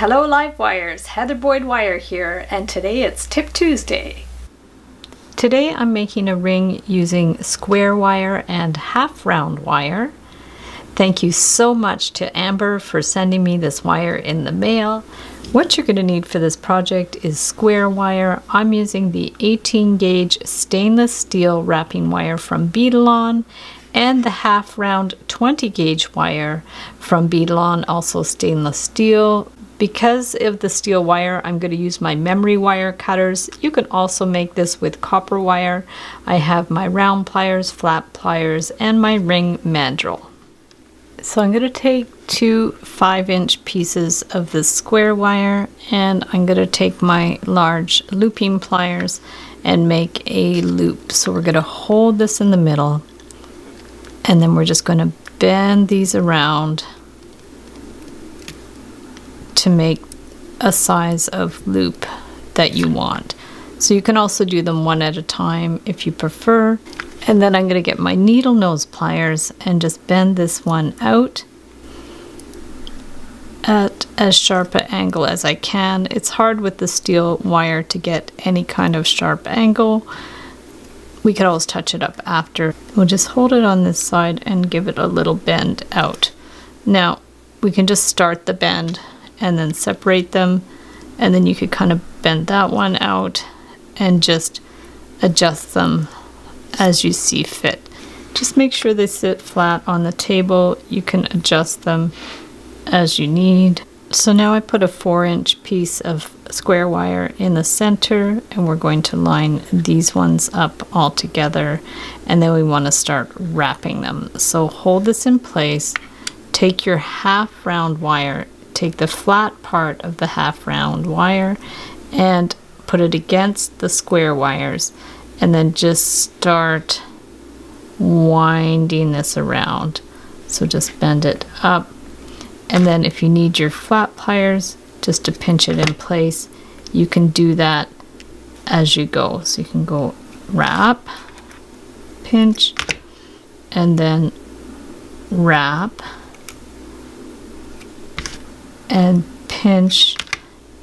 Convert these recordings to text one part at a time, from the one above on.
Hello Livewires, Heather Boyd Wire here, and today it's Tip Tuesday. Today I'm making a ring using square wire and half round wire. Thank you so much to Amber for sending me this wire in the mail. What you're going to need for this project is square wire. I'm using the 18 gauge stainless steel wrapping wire from Beadalon and the half round 20 gauge wire from Beadalon, also stainless steel. Because of the steel wire, I'm going to use my memory wire cutters. You can also make this with copper wire. I have my round pliers, flat pliers, and my ring mandrel. So I'm going to take two 5 inch pieces of the square wire and I'm going to take my large looping pliers and make a loop. So we're going to hold this in the middle and then we're just going to bend these around to make a size of loop that you want. So you can also do them one at a time if you prefer. And then I'm going to get my needle nose pliers and just bend this one out at as sharp an angle as I can. It's hard with the steel wire to get any kind of sharp angle. We could always touch it up after. We'll just hold it on this side and give it a little bend out. Now we can just start the bend and then separate them and then you could kind of bend that one out and just adjust them as you see fit. Just make sure they sit flat on the table. You can adjust them as you need. So now I put a four inch piece of square wire in the center and we're going to line these ones up all together and then we want to start wrapping them. So hold this in place, take your half round wire take the flat part of the half round wire and put it against the square wires and then just start winding this around. So just bend it up and then if you need your flat pliers just to pinch it in place you can do that as you go. So you can go wrap, pinch, and then wrap and pinch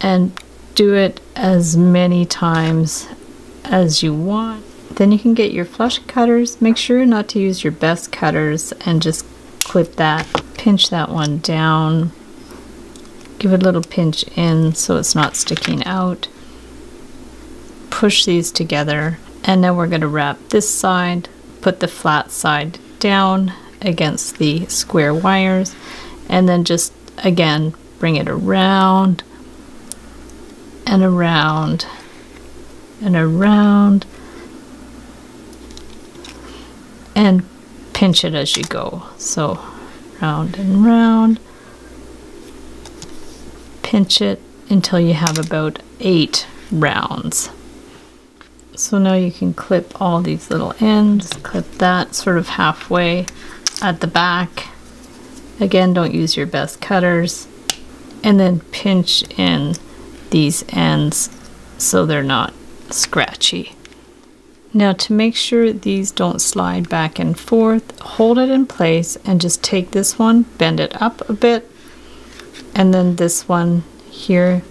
and do it as many times as you want. Then you can get your flush cutters. Make sure not to use your best cutters and just clip that, pinch that one down, give it a little pinch in so it's not sticking out. Push these together and now we're going to wrap this side, put the flat side down against the square wires and then just again bring it around and around and around and pinch it as you go. So round and round, pinch it until you have about eight rounds. So now you can clip all these little ends, clip that sort of halfway at the back. Again, don't use your best cutters and then pinch in these ends so they're not scratchy. Now to make sure these don't slide back and forth, hold it in place and just take this one, bend it up a bit, and then this one here,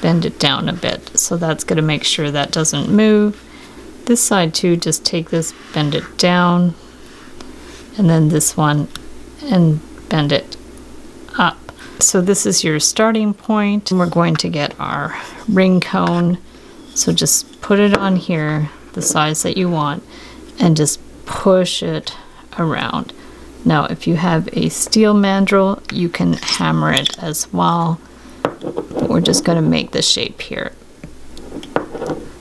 bend it down a bit. So that's going to make sure that doesn't move. This side too, just take this, bend it down, and then this one, and bend it up. So this is your starting point. We're going to get our ring cone. So just put it on here, the size that you want, and just push it around. Now, if you have a steel mandrel, you can hammer it as well. But we're just going to make the shape here.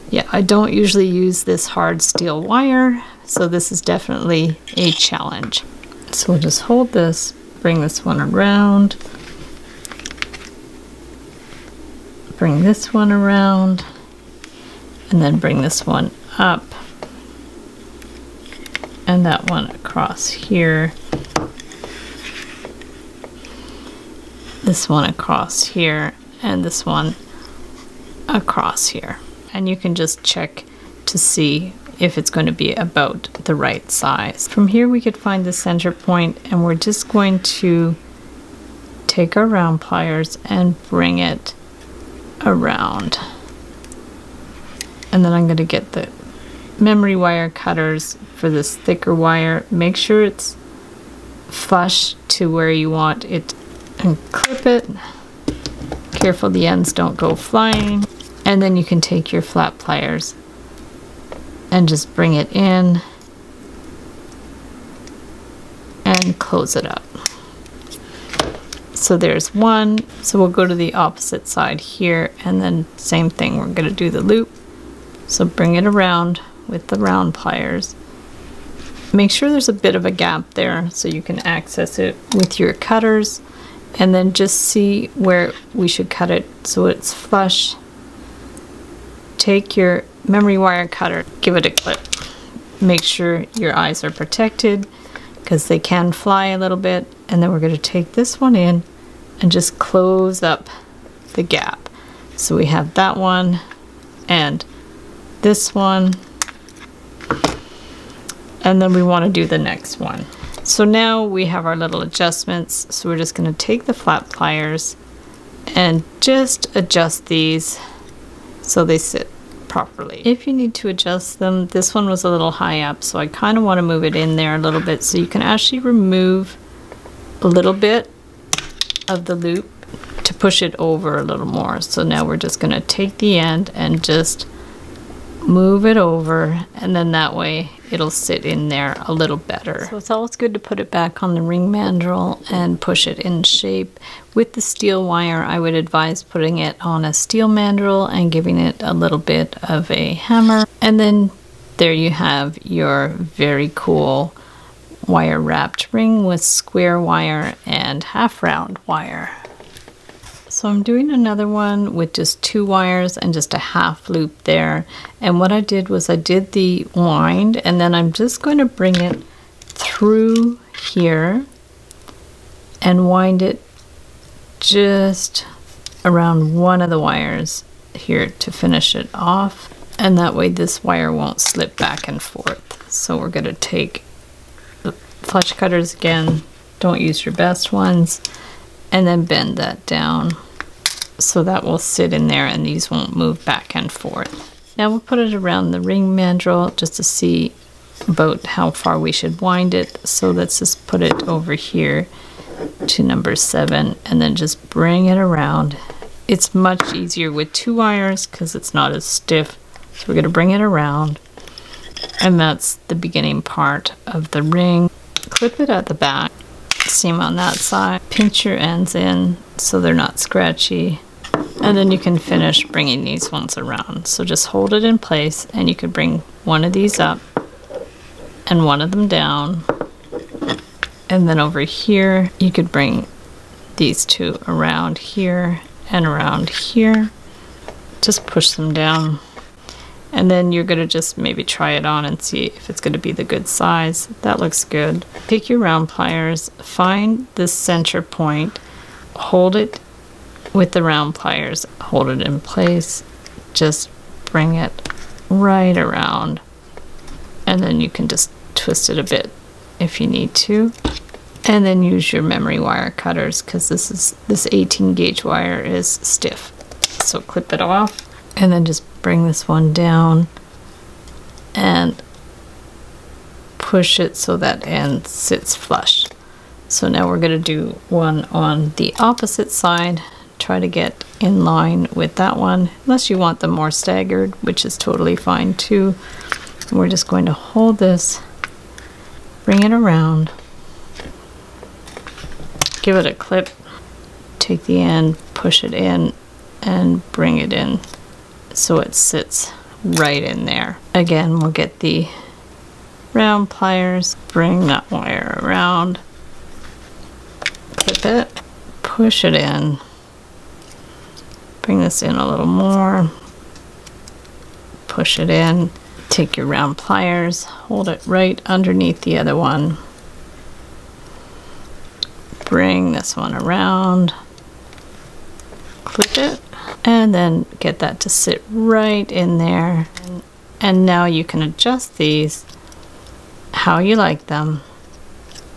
Yeah, I don't usually use this hard steel wire, so this is definitely a challenge. So we'll just hold this, bring this one around, bring this one around and then bring this one up and that one across here this one across here and this one across here and you can just check to see if it's going to be about the right size. From here we could find the center point and we're just going to take our round pliers and bring it around. And then I'm going to get the memory wire cutters for this thicker wire. Make sure it's flush to where you want it and clip it. Careful the ends don't go flying. And then you can take your flat pliers and just bring it in and close it up. So there's one. So we'll go to the opposite side here and then same thing. We're going to do the loop. So bring it around with the round pliers. Make sure there's a bit of a gap there so you can access it with your cutters and then just see where we should cut it so it's flush. Take your memory wire cutter, give it a clip. Make sure your eyes are protected because they can fly a little bit and then we're going to take this one in and just close up the gap. So we have that one and this one and then we want to do the next one. So now we have our little adjustments. So we're just going to take the flat pliers and just adjust these so they sit properly. If you need to adjust them, this one was a little high up, so I kind of want to move it in there a little bit so you can actually remove a little bit of the loop to push it over a little more. So now we're just going to take the end and just move it over and then that way it'll sit in there a little better. So it's always good to put it back on the ring mandrel and push it in shape. With the steel wire, I would advise putting it on a steel mandrel and giving it a little bit of a hammer. And then there you have your very cool wire wrapped ring with square wire and half round wire. So I'm doing another one with just two wires and just a half loop there. And what I did was I did the wind and then I'm just going to bring it through here and wind it just around one of the wires here to finish it off. And that way this wire won't slip back and forth. So we're going to take the flush cutters again. Don't use your best ones and then bend that down so that will sit in there and these won't move back and forth. Now we'll put it around the ring mandrel just to see about how far we should wind it. So let's just put it over here to number seven and then just bring it around. It's much easier with two wires because it's not as stiff. So we're going to bring it around and that's the beginning part of the ring. Clip it at the back, seam on that side, pinch your ends in so they're not scratchy and then you can finish bringing these ones around. So just hold it in place and you could bring one of these up and one of them down. And then over here, you could bring these two around here and around here. Just push them down. And then you're going to just maybe try it on and see if it's going to be the good size. That looks good. Pick your round pliers, find the center point, hold it with the round pliers, hold it in place, just bring it right around, and then you can just twist it a bit if you need to. And then use your memory wire cutters because this is this 18 gauge wire is stiff. So clip it off and then just bring this one down and push it so that end sits flush. So now we're going to do one on the opposite side try to get in line with that one, unless you want them more staggered, which is totally fine too. We're just going to hold this, bring it around, give it a clip, take the end, push it in, and bring it in so it sits right in there. Again, we'll get the round pliers, bring that wire around, clip it, push it in, Bring this in a little more. Push it in. Take your round pliers, hold it right underneath the other one. Bring this one around. Clip it. And then get that to sit right in there. And now you can adjust these how you like them.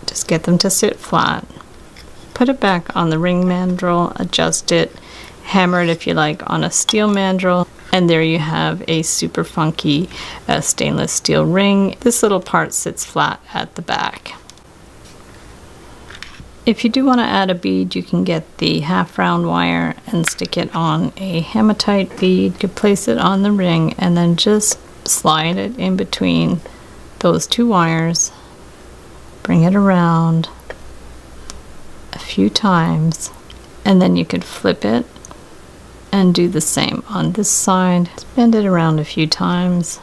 Just get them to sit flat put it back on the ring mandrel, adjust it, hammer it if you like on a steel mandrel, and there you have a super funky uh, stainless steel ring. This little part sits flat at the back. If you do want to add a bead, you can get the half round wire and stick it on a hematite bead. You place it on the ring and then just slide it in between those two wires. Bring it around a few times and then you could flip it and do the same on this side. Bend it around a few times.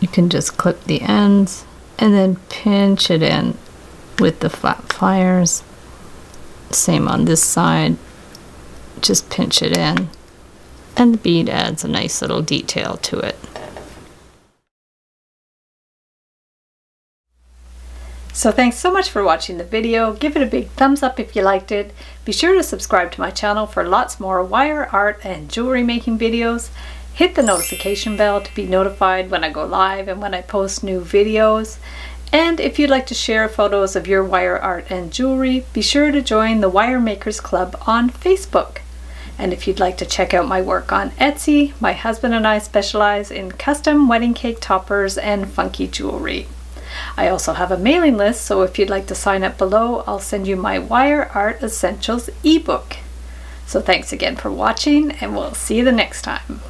You can just clip the ends and then pinch it in with the flat pliers. Same on this side. Just pinch it in. And the bead adds a nice little detail to it. So thanks so much for watching the video. Give it a big thumbs up if you liked it. Be sure to subscribe to my channel for lots more wire art and jewelry making videos. Hit the notification bell to be notified when I go live and when I post new videos. And if you'd like to share photos of your wire art and jewelry, be sure to join the Wire Makers Club on Facebook. And if you'd like to check out my work on Etsy, my husband and I specialize in custom wedding cake toppers and funky jewelry. I also have a mailing list, so if you'd like to sign up below, I'll send you my Wire Art Essentials ebook. So thanks again for watching, and we'll see you the next time.